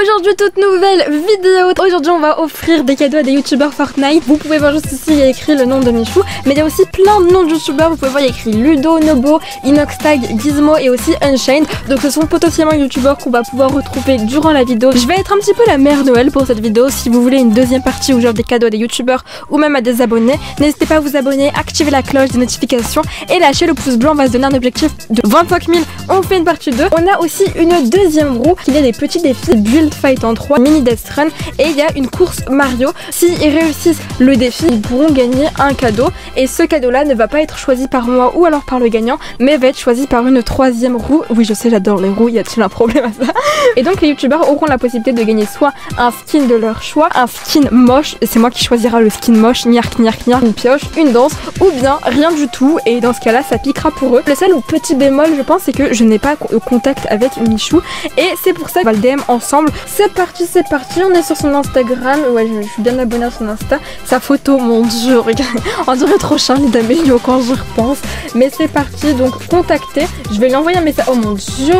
Aujourd'hui toute nouvelle vidéo. Aujourd'hui on va offrir des cadeaux à des youtubeurs Fortnite. Vous pouvez voir juste ici il y a écrit le nom de Michou. Mais il y a aussi plein de noms de youtubeurs. Vous pouvez voir il y a écrit Ludo, Nobo, Inoxtag, Gizmo et aussi Unchained. Donc ce sont potentiellement youtubeurs qu'on va pouvoir retrouver durant la vidéo. Je vais être un petit peu la mère Noël pour cette vidéo. Si vous voulez une deuxième partie où j'offre des cadeaux à des youtubeurs ou même à des abonnés N'hésitez pas à vous abonner, activer la cloche des notifications et lâcher le pouce bleu On va se donner un objectif de 25 000 On fait une partie 2 On a aussi une deuxième roue qui est des petits défis Fight en 3 mini Death Run et il y a une course Mario. S'ils réussissent le défi, ils pourront gagner un cadeau et ce cadeau là ne va pas être choisi par moi ou alors par le gagnant mais va être choisi par une troisième roue. Oui je sais j'adore les roues, y a-t-il un problème à ça? Et donc les youtubeurs auront la possibilité de gagner soit un skin de leur choix, un skin moche, c'est moi qui choisira le skin moche, niark niark niark, une pioche, une danse ou bien rien du tout et dans ce cas là ça piquera pour eux. Le seul petit bémol je pense c'est que je n'ai pas contact avec Michou et c'est pour ça qu'on va le DM ensemble. C'est parti, c'est parti, on est sur son Instagram. Ouais, je, suis bien abonnée à son Insta. Sa photo, mon dieu, regarde, on dirait trop Charlie d'Amelio quand je repense. Mais c'est parti, donc contacter. Je vais lui envoyer un message. Oh mon dieu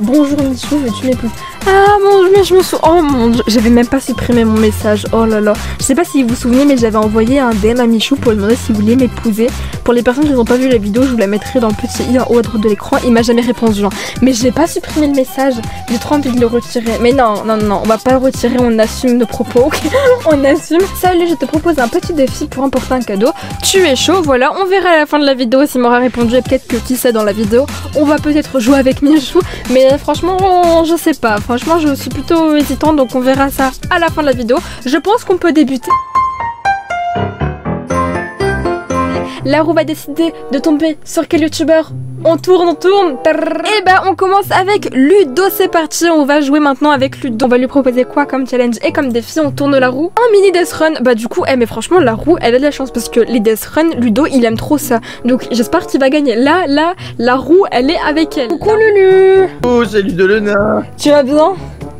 Bonjour Michou, veux-tu m'épouser ah mon dieu, mais je me souviens. Oh mon dieu, j'avais même pas supprimé mon message. Oh là là. Je sais pas si vous vous souvenez, mais j'avais envoyé un DM à Michou pour lui demander s'il voulait m'épouser. Pour les personnes qui n'ont pas vu la vidéo, je vous la mettrai dans le petit i en haut à droite de l'écran. Il m'a jamais répondu. Hein. Mais j'ai pas supprimé le message. J'ai trop envie de le retirer. Mais non, non, non, on va pas le retirer. On assume nos propos. on assume. Salut, je te propose un petit défi pour emporter un cadeau. Tu es chaud, voilà. On verra à la fin de la vidéo s'il m'aura répondu. Et peut-être que qui sait dans la vidéo, on va peut-être jouer avec Michou. Mais franchement, je sais pas. Franchement, je suis plutôt hésitant, donc on verra ça à la fin de la vidéo. Je pense qu'on peut débuter. La roue va décider de tomber sur quel youtubeur on tourne, on tourne. Et bah on commence avec Ludo, c'est parti. On va jouer maintenant avec Ludo. On va lui proposer quoi comme challenge et comme défi? On tourne la roue. Un mini death run. Bah du coup, eh mais franchement la roue, elle a de la chance parce que les death run, Ludo, il aime trop ça. Donc j'espère qu'il va gagner. Là, là, la roue, elle est avec elle. Coucou Lulu. Oh salut de Lena. Tu vas bien?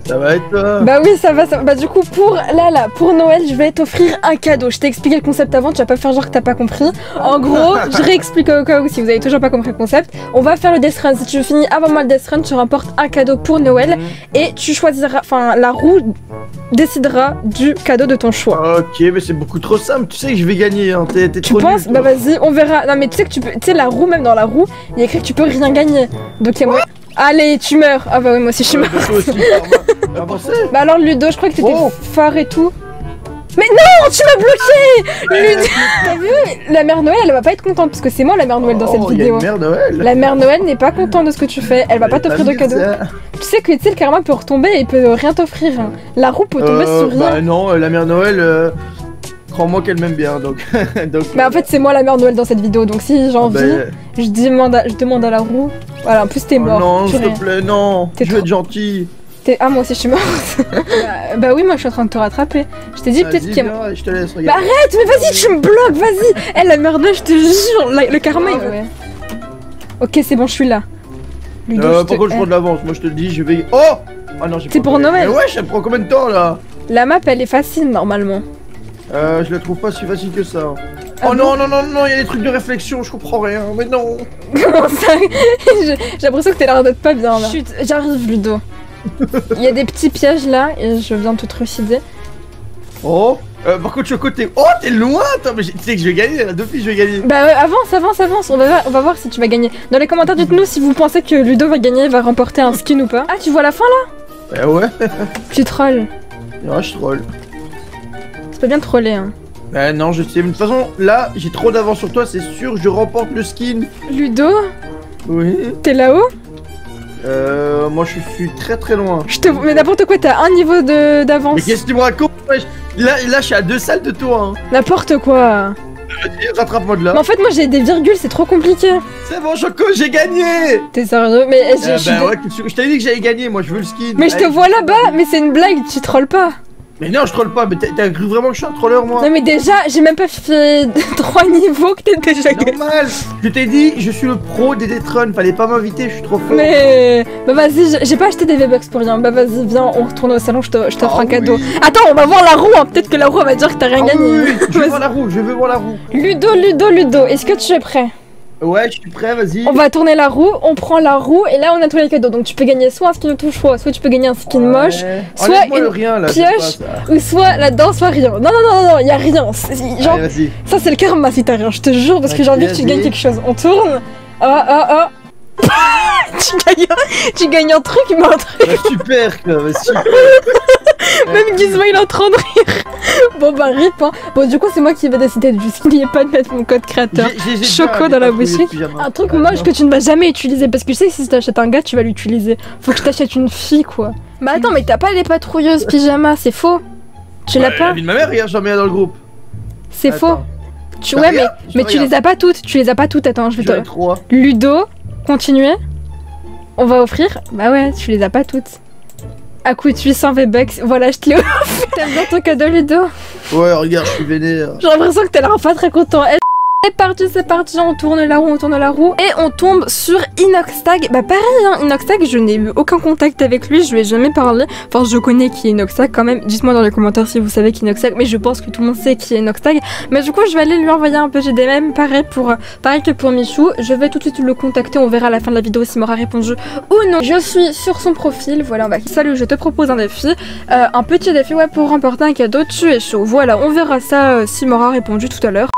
Ça va et toi Bah oui, ça va, ça va. Bah du coup, pour là, là, pour Noël, je vais t'offrir un cadeau. Je t'ai expliqué le concept avant, tu vas pas faire genre que t'as pas compris. En gros, je réexplique au cas où si vous avez toujours pas compris le concept. On va faire le Death Run. Si tu finis avant moi le Death Run, tu remportes un cadeau pour Noël mhm. et tu choisiras, enfin, la roue décidera du cadeau de ton choix. Ok, mais c'est beaucoup trop simple. Tu sais que je vais gagner. Hein. T'es, tu penses? Bah vas-y, on verra. Non mais tu sais que tu peux, tu sais la roue même dans la roue, il y a écrit que tu peux rien gagner. Donc il y a Allez, tu meurs. Ah bah oui, moi aussi je suis mort. Bah alors Ludo, je crois que t'étais oh. phare et tout. Mais non, tu m'as bloqué Ludo T'as vu La mère Noël, elle va pas être contente parce que c'est moi la mère Noël dans cette oh, vidéo. mère Noël La mère Noël n'est pas contente de ce que tu fais. Elle va pas t'offrir de cadeau. Tu sais que tu sais, le karma peut retomber et il peut rien t'offrir. La roue peut tomber euh, sur rien. Bah non, la mère Noël, euh, Crois-moi qu'elle m'aime bien, donc. donc bah, en fait, c'est moi la mère Noël dans cette vidéo, donc si j'ai envie, bah, je, demande à, je demande à la roue. Voilà, en plus, t'es oh mort. non, s'il te plaît, non. Je veux être gentil. Ah, moi aussi, je suis morte. bah, bah, oui, moi, je suis en train de te rattraper. Je t'ai dit peut-être qu'il y a. Je te laisse, Bah, arrête, mais vas-y, tu me bloques, vas-y. Elle, la mère Noël, je te jure, le karma, il ouais. Ok, c'est bon, je suis là. Ludo, euh, par contre, je prends de l'avance? Moi, je te le dis, je vais. Oh Ah non, j'ai C'est pour Noël. Mais ouais, ça prend combien de temps là? La map, elle est facile normalement. Euh, je la trouve pas si facile que ça. Ah oh non, non, non, non, il y a des trucs de réflexion, je comprends rien, mais non Comment ça? J'ai l'impression que t'es l'air d'être pas bien là. Chut, j'arrive Ludo. Il y a des petits pièges là et je viens te trucider. Oh euh, par contre, Choco, t'es. Oh, t'es loin Attends, mais tu sais que je vais gagner, là, depuis je vais gagner. Bah, euh, avance, avance, avance. On va, on va voir si tu vas gagner. Dans les commentaires, dites-nous si vous pensez que Ludo va gagner, va remporter un skin ou pas. Ah, tu vois la fin là? Bah, ouais. tu trolls. Ouais, je troll bien troller. Hein. Bah non, je sais. Mais de toute façon, là, j'ai trop d'avance sur toi, c'est sûr, je remporte le skin. Ludo? Oui. T'es là-haut? Euh, moi je suis très très loin. Je te... Mais n'importe quoi, t'as un niveau d'avance. Mais qu'est-ce que tu me racontes là, là, je suis à deux salles de toi. Hein. N'importe quoi. Rattrape-moi de là. Mais en fait, moi j'ai des virgules, c'est trop compliqué. C'est bon, Choco, j'ai gagné T'es sérieux Mais euh, bah ouais, je t'avais dit que j'avais gagné, moi je veux le skin. Mais je te vois là-bas, mais c'est une blague, tu trolles pas. Mais non, je troll pas, mais t'as cru vraiment que je suis un troller, moi Non, mais déjà, j'ai même pas fait trois niveaux que t'es déjà normal. Je t'ai dit, je suis le pro des Death fallait pas m'inviter, je suis trop fort. Mais... Bah vas-y, j'ai pas acheté des V-Bucks pour rien, bah vas-y, viens, on retourne au salon, je t'offre un ah cadeau. Attends, on va voir la roue, hein. peut-être que la roue va dire que t'as rien ah gagné. je veux voir la roue, je veux voir la roue. Ludo, Ludo, Ludo, est-ce que tu es prêt? Ouais, je suis prêt, vas-y. On va tourner la roue, on prend la roue et là on a tous les cadeaux. Donc tu peux gagner soit un skin de ton choix, soit tu peux gagner un skin moche, soit une rien là. pioche. ou soit là-dedans, soit rien. Non, non, non, non, non, y a rien. Genre, Allez, ça c'est le karma si t'as rien, je te jure, parce que j'ai envie que tu gagnes quelque chose. On tourne. Ah, ah, ah. tu, gagnes, tu gagnes un truc, mais un truc. Bah, super, quoi, bah, super. Même Gizmo il est en train de rire. Bon bah rip hein. Bon du coup c'est moi qui vais décider de juste n'oubliez pas de mettre mon code créateur. Choco dans la boutique. Un truc Ah, moche que tu ne vas jamais utiliser parce que je sais que si tu t'achètes un gars tu vas l'utiliser. Faut que je t'achète une fille quoi. Bah attends mais t'as pas les patrouilleuses pyjama, c'est faux. Tu l'as pas La vie de ma mère, regarde, j'en mets un dans le groupe. C'est faux. Tu je ouais mais mais tu les as pas toutes, tu les as pas toutes. Attends, je vais te trois. Ludo, continuer. On va offrir. Bah ouais, tu les as pas toutes. À coût de 800 V-Bucks, voilà, je te l'ai offert. T'aimes bien ton cadeau, Ludo? Ouais, regarde, je suis vénère. J'ai l'impression que t'as l'air pas très content. C'est parti, c'est parti, on tourne la roue, on tourne la roue. Et on tombe sur Inoxtag. Bah pareil, hein, Inoxtag, je n'ai eu aucun contact avec lui, je lui ai jamais parlé. Enfin, je connais qui est Inoxtag quand même. Dites-moi dans les commentaires si vous savez qui est Inoxtag. Mais je pense que tout le monde sait qui est Inoxtag. Mais du coup, je vais aller lui envoyer un peu GDM. Pareil, pour, pareil que pour Michou. Je vais tout de suite le contacter, on verra à la fin de la vidéo s'il m'aura répondu ou non. Je suis sur son profil, voilà, on va... Salut, je te propose un défi. Euh, un petit défi, ouais, pour remporter un cadeau, tu es chaud. Voilà, on verra ça euh, s'il m'aura répondu tout à l'heure.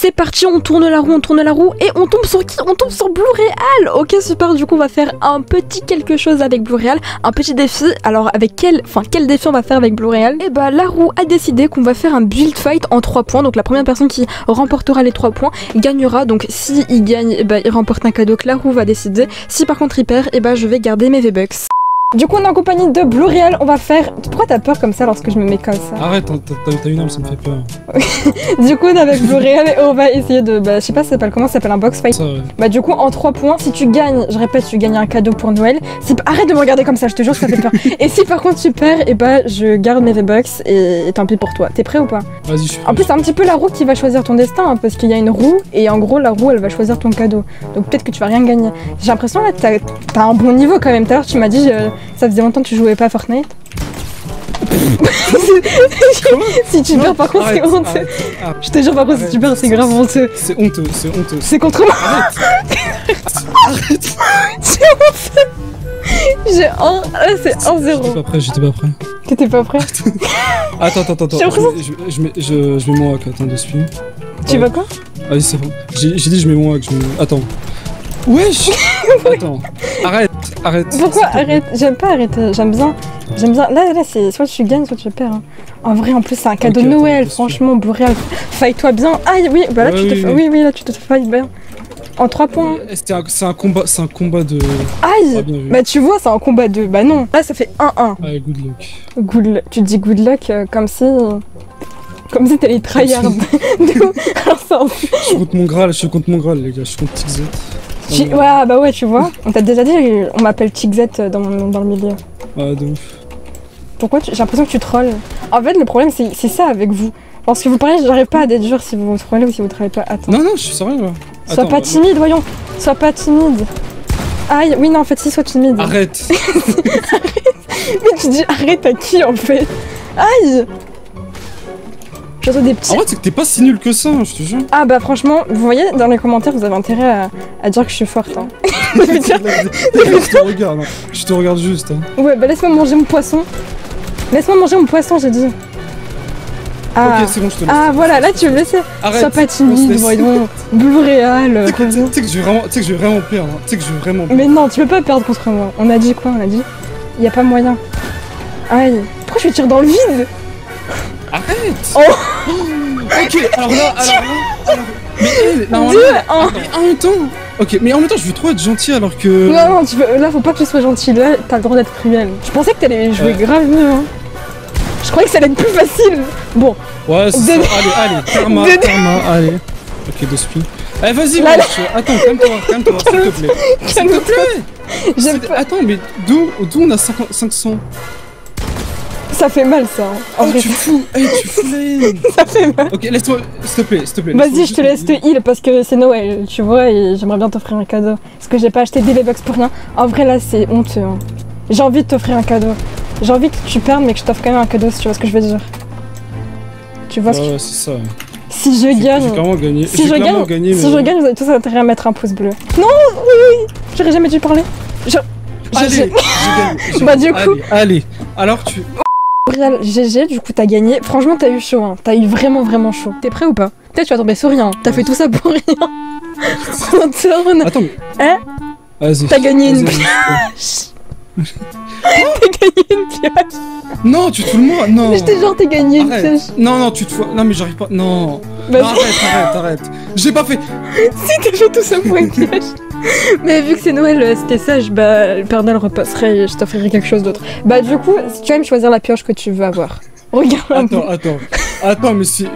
C'est parti, on tourne la roue, on tourne la roue et on tombe sur qui? On tombe sur Blue Real Ok super, du coup on va faire un petit quelque chose avec Blue Real, un petit défi. Alors avec quel, enfin quel défi on va faire avec Blue Real Et bah la roue a décidé qu'on va faire un build fight en 3 points. Donc la première personne qui remportera les 3 points gagnera. Donc si il gagne, eh bah, il remporte un cadeau que la roue va décider. Si par contre il perd, et bah je vais garder mes V-Bucks. Du coup on est en compagnie de Blue Real, on va faire... Pourquoi t'as peur comme ça lorsque je me mets comme ça? Arrête, t'as une arme, ça me fait peur. Du coup on est avec Blue Real et on va essayer de... Bah je sais pas ça s'appelle comment ça s'appelle un box fight. Ça, ouais. Bah du coup en 3 points, si tu gagnes, je répète, tu gagnes un cadeau pour Noël. Si... Arrête de me regarder comme ça, je te jure ça fait peur. et si par contre tu perds, et bah je garde mes V-Bucks et... et tant pis pour toi. T'es prêt ou pas? Vas-y, je suis En plus c'est un petit peu la roue qui va choisir ton destin, hein, parce qu'il y a une roue et en gros la roue elle va choisir ton cadeau. Donc peut-être que tu vas rien gagner. J'ai l'impression là t'as un bon niveau quand même. Tout à l'heure tu m'as dit ça faisait longtemps que tu jouais pas à Fortnite. si tu perds par contre c'est honteux. Je te jure par contre si tu perds c'est grave honteux. C'est honteux, c'est honteux. C'est contre moi. Arrête J'ai un. Là c'est J'étais 1-0. pas prêt, j'étais pas prêt. T'étais pas prêt Attends, attends, attends. J'ai Je, je, mets, je, je mets mon hack, attends, de suite. Tu vas quoi Vas-y, c'est bon. J'ai j'ai dit je mets mon hack, je mets... Attends. Wesh Attends. Arrête, arrête. Pourquoi arrête? J'aime pas arrêter. J'aime bien. J'aime bien. Là, là, c'est soit tu gagnes, soit tu perds. hein. En vrai, en plus, c'est un cadeau de attends, Noël. Franchement, Boréal, faille-toi bien. Aïe, oui, bah là, Ouais, tu te oui, fais. oui. Oui, oui, là, tu te failles bien. En 3 points. Eh, c'était un- C'est un combat, c'est un combat de... Aïe Ah, bien vu. Bah, tu vois, c'est un combat de. Bah, non. Là, ça fait 1-1. Allez, good luck. Good luck. Tu dis good luck euh, comme si. Comme si t'allais tryhard. De ouf. Alors, ça en Je contre mon Graal, je suis contre mon Graal, les gars. Je suis contre TXZ. Chi- Ah, Ouais, bah ouais, tu vois. On t'a déjà dit, on m'appelle Chixet dans, mon- dans le milieu. Ah, de ouf. Pourquoi J'ai l'impression que tu trolls. En fait, le problème, c'est ça avec vous. Lorsque vous parlez, j'arrive pas à déduire si vous trollez ou si vous trollez pas. Attends. Non, non, je suis sérieux. Sois Attends, pas bah, timide, voyons. Sois pas timide. Aïe, oui, non, en fait, si, sois timide. Arrête Mais tu dis arrête à qui en fait? Aïe Des petits. En vrai, c'est que t'es pas si nul que ça, je te jure. Ah bah franchement, vous voyez, dans les commentaires, vous avez intérêt à, à dire que je suis forte. Hein. je te regarde, hein. je te regarde juste. Hein. Ouais, bah laisse-moi manger mon poisson. Laisse-moi manger mon poisson, j'ai dit. Ah. Ok, c'est bon, je te laisse. ah voilà, là tu veux me laisser. Arrête. Sois pas timide, voyons. Blue Real, Tu sais que- reviens. tu sais que je vais vraiment, tu sais que je vais vraiment perdre. hein. Tu sais que je vais vraiment. Mais non, tu peux pas perdre contre moi. On a dit quoi? On a dit Y a pas moyen. Aïe. Pourquoi je vais tirer dans le vide? Arrête. Oh. Ok, alors là, alors là, alors- mais elle, normalement, Deux, un. attends, mais en même temps. Ok, mais en même temps, je veux trop être gentil alors que. Non, non, tu peux... là faut pas que tu sois gentil. Là, t'as le droit d'être cruel. Je pensais que t'allais jouer grave mieux. Hein. Je croyais que ça allait être plus facile. Bon, Ouais, c'est Allez, allez, karma, Deux- karma, allez. Ok, deux spins. Allez, vas-y, Là, wesh. Attends, calme-toi, calme-toi, s'il te plaît. S'il te plaît. Attends, mais d'où d'où on a 50 500 Ça fait mal ça. hein. En Oh, vrai, tu fous, hey, tu fous ça fait mal. Ok, laisse-moi, s'il te plaît, s'il te plaît. Vas-y, je te laisse te heal parce que c'est Noël, tu vois, et j'aimerais bien t'offrir un cadeau. Parce que j'ai pas acheté des V-Bucks pour rien. En vrai, là, c'est honteux. hein. J'ai envie de t'offrir un cadeau. J'ai envie que tu perdes, mais que je t'offre quand même un cadeau si tu vois ce que je veux dire. Tu vois ce que Ouais, c'est ça. si je gagne. gagné. Si je gagne, gagné, si mais- je gagne, vous avez tous intérêt à mettre un pouce bleu. Non, oui, oui, j'aurais jamais dû parler. Je... Allez, j'ai gagné. J'ai- Bah, du coup- Allez, allez. Alors tu. GG, du coup t'as gagné. Franchement, t'as eu chaud, hein. T'as eu vraiment, vraiment chaud. T'es prêt ou pas? Peut-être tu vas tomber sur rien. T'as fait tout ça pour rien. On tourne. Attends. Hein? Vas-y. T'as gagné une vas-y. T'as gagné une pioche. Non, tu te moi Non. Mais te jure, t'as gagné une Arrête. pioche. Non, non, tu te fous. Non, mais j'arrive pas. Non. Bah, Non, arrête, arrête, arrête. J'ai pas fait. si t'as fait tout ça pour une pioche. Mais vu que c'est Noël, euh, c'était sage, bah le Père Noël repasserait et je t'offrirai quelque chose d'autre. Bah du coup, si tu vas me choisir la pioche que tu veux avoir. Regarde. Attends, attends. Attends, mais c'est.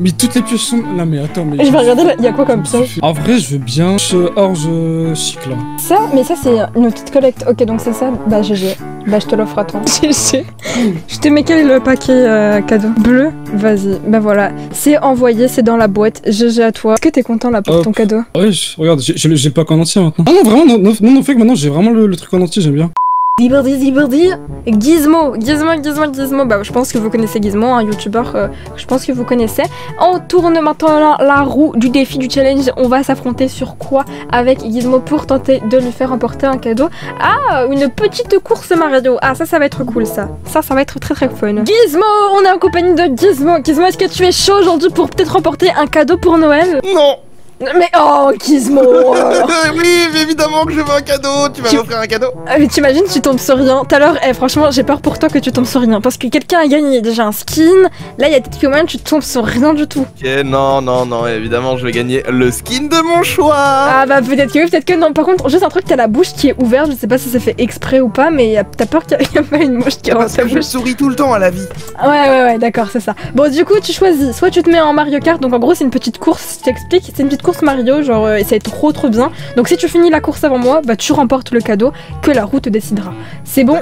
Mais toutes les pioches sont. Non, mais attends, mais. Je vais regarder, il y a quoi comme pioche? En vrai, je veux bien. Orge cycle. Ça, mais ça c'est une petite collecte. Ok, donc c'est ça. Bah GG. Bah je te l'offre à toi. GG. Je te mets quel euh, paquet euh, cadeau? Bleu Vas-y. Bah voilà. C'est envoyé, c'est dans la boîte. GG à toi. Est-ce que t'es content là pour Hop. ton cadeau? Ouais, je- regarde, j'ai- j'ai le j'ai le pack en entier maintenant. Ah non, vraiment, non, non, non, non, fait que maintenant j'ai vraiment le, le truc en entier, j'aime bien. Ziberdi, Ziberdi, Gizmo, Gizmo, Gizmo, Gizmo. Bah, je pense que vous connaissez Gizmo, un youtubeur euh, je pense que vous connaissez. On tourne maintenant la roue du défi du challenge. On va s'affronter sur quoi avec Gizmo pour tenter de lui faire emporter un cadeau. Ah, une petite course Mario. Ah, ça, ça va être cool, ça. Ça, ça va être très très fun. Gizmo, on est en compagnie de Gizmo. Gizmo, est-ce que tu es chaud aujourd'hui pour peut-être remporter un cadeau pour Noël? Non Mais oh, Gizmo. Oui, mais évidemment que je veux un cadeau Tu vas Tu- m'offrir un cadeau Ah mais t'imagines tu tombes sur rien. Tout à l'heure, eh, franchement j'ai peur pour toi que tu tombes sur rien. Parce que quelqu'un a gagné déjà un skin. Là il y a peut-être que tu tombes sur rien du tout. Ok, non, non, non, évidemment, je vais gagner le skin de mon choix Ah bah peut-être que oui, peut-être que non. Par contre, juste un truc, t'as la bouche qui est ouverte. Je sais pas si c'est fait exprès ou pas, mais t'as peur qu'il y ait pas une mouche qui rentre Parce que je souris tout le temps à la vie Ouais ouais ouais d'accord c'est ça. Bon du coup tu choisis. Soit tu te mets en Mario Kart. Donc en gros c'est une petite course. Je t'explique. C'est une petite course Mario. Genre euh, être trop trop bien. Donc si tu finis la course avant moi, bah tu remportes le cadeau que la route décidera. C'est bon?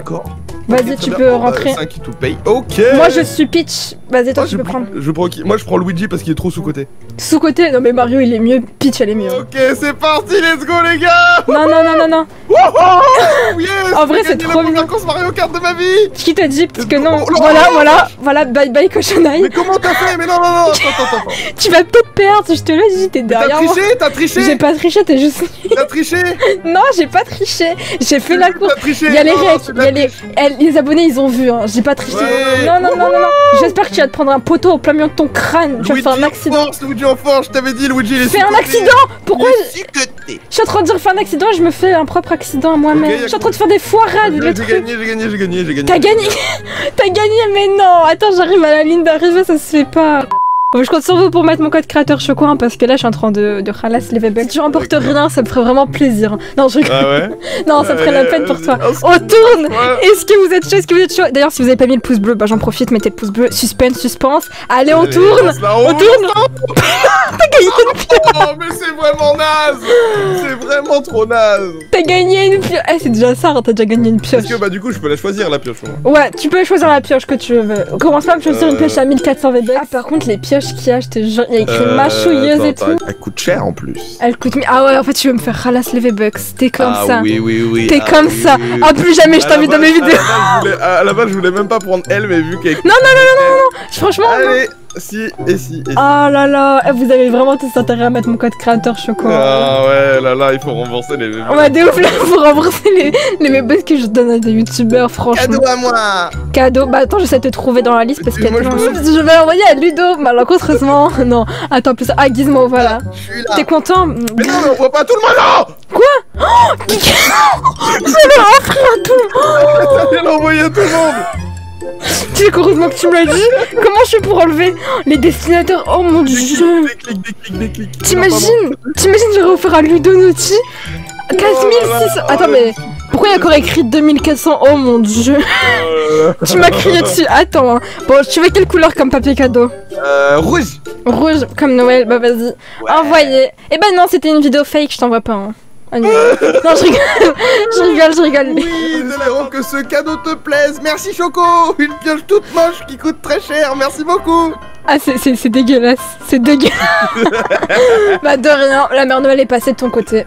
Vas-y tu peux bah, rentrer. 5 to pay. Ok Moi je suis Peach. Vas-y toi Moi, tu peux prendre. je prends Moi je prends Luigi parce qu'il est trop sous-côté. Sous-côté, non mais Mario il est mieux, Peach elle est mieux. Ok, c'est parti, let's go les gars Non, non, non, non, non. En vrai, c'est trop la première bien. course Mario Kart de ma vie Qui t'a dit Parce que non. Oh là Voilà, là voilà, voilà, bye bye cochonaille. Mais comment t'as fait? Mais non, non, non, attends, Tu vas peut-être perdre, je te le dis, t'es T'as derrière moi. triché T'as triché? J'ai pas triché, t'es juste. T'as triché? Non, j'ai pas triché. J'ai fait la course. T'as Il y a les règles, les, abonnés ils ont vu, hein. j'ai pas triché. Ouais. Non, non, non, non, non. J'espère que tu vas te prendre un poteau au plein milieu de ton crâne. Tu vas faire un en accident. force, Luigi en force, je t'avais dit, Luigi il est Fais un accident Pourquoi. Je suis en train de dire fais un accident et je me fais un propre accident à moi-même. Je suis en train de faire des foirades, J'ai gagné, j'ai gagné, j'ai gagné, j'ai gagné. T'as gagné T'as gagné, mais non Attends, j'arrive à la ligne d'arrivée, ça se fait pas. Bon, je compte sur vous pour mettre mon code créateur choco, hein, parce que là, je suis en train de, de ralasse les V-Bucks. Si tu remportes rien, ça me ferait vraiment plaisir. Non, je rigole. Ah ouais Non, ça me ferait la Ouais, peine pour toi. Oh, On tourne Ouais. Est-ce que vous êtes chaud Est-ce que vous êtes chaud? D'ailleurs, si vous avez pas mis le pouce bleu, bah j'en profite, mettez le pouce bleu. Suspense, suspense. Allez, on Allez, tourne On tourne T'as gagné une pioche Oh, mais c'est vraiment naze C'est vraiment trop naze gagné une pioche Eh, c'est déjà ça, hein, t'as déjà gagné une pioche. Parce que bah du coup je peux la choisir la pioche moi. Ouais, tu peux choisir la pioche que tu veux. Commence pas à me choisir une Euh. pioche à 1400 VB. Ah, par contre, les pioches qu'il y a, je te jure, il y a écrit Euh, mâchouilleuse et attends, tout. attends, Elle coûte cher en plus. Elle coûte. mi- Ah ouais, en fait, tu veux me faire ralasse les V-Bucks. T'es comme ah ça. oui oui oui. T'es ah comme oui, ça. oui, oui. Ah, plus jamais je À la t'invite dans mes base- vidéos. À la, base, je voulais, à la base je voulais même pas prendre elle mais vu qu'elle. Non, Franchement, non. Allez, si et si et si. Oh là là, eh, vous avez vraiment tous intérêt à mettre mon code créateur choco. Ah ouais là là il faut rembourser les. Ouais, de ouf là, pour rembourser les, les V-Bucks que je donne à des youtubeurs, franchement. Cadeau à moi. Cadeau. Bah attends, j'essaie de te trouver dans la liste parce qu'il y a Excuse-moi, tellement- je me Je vais envoyer à Ludo, malencontreusement. Non, attends, plus. Ah, Gizmo, voilà. Je suis là. T'es content? Mais non mais on voit pas tout le monde Je vais offrir à tout là T'as bien envoyé à tout le monde Tu sais qu'heureusement que tu me l'as dit. Comment je fais pour enlever les destinataires Oh mon dieu. T'imagines? T'imagines j'aurais offert à Ludo Naughty 4600 Attends mais pourquoi il y a encore écrit 2400 Oh mon dieu. Euh, Tu m'as crié dessus. Attends hein. Bon tu veux quelle couleur comme papier cadeau? Euh, rouge. Rouge comme Noël. Bah vas-y. Envoyé. Eh ben non c'était une vidéo fake je t'envoie pas hein. Non. je rigole Je rigole je rigole Oui, espérons que ce cadeau te plaise. Merci Choco, une pioche toute moche qui coûte très cher. Merci beaucoup. Ah c'est- dégueulasse C'est dégueulasse Bah de rien La mère Noël est passée de ton côté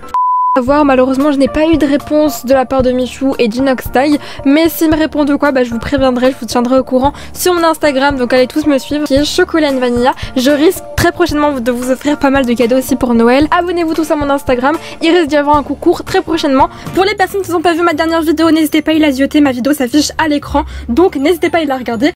voir, malheureusement je n'ai pas eu de réponse de la part de Michou et d'Inoxtag, mais s'ils me répondent quoi, bah je vous préviendrai, je vous tiendrai au courant sur mon Instagram, donc allez tous me suivre, qui est Chocolat Vanilla. Je risque très prochainement de vous offrir pas mal de cadeaux aussi pour Noël. Abonnez-vous tous à mon Instagram, il risque d'y avoir un concours très prochainement. Pour les personnes qui n'ont pas vu ma dernière vidéo, n'hésitez pas à la zioter, ma vidéo s'affiche à l'écran, donc n'hésitez pas à la regarder.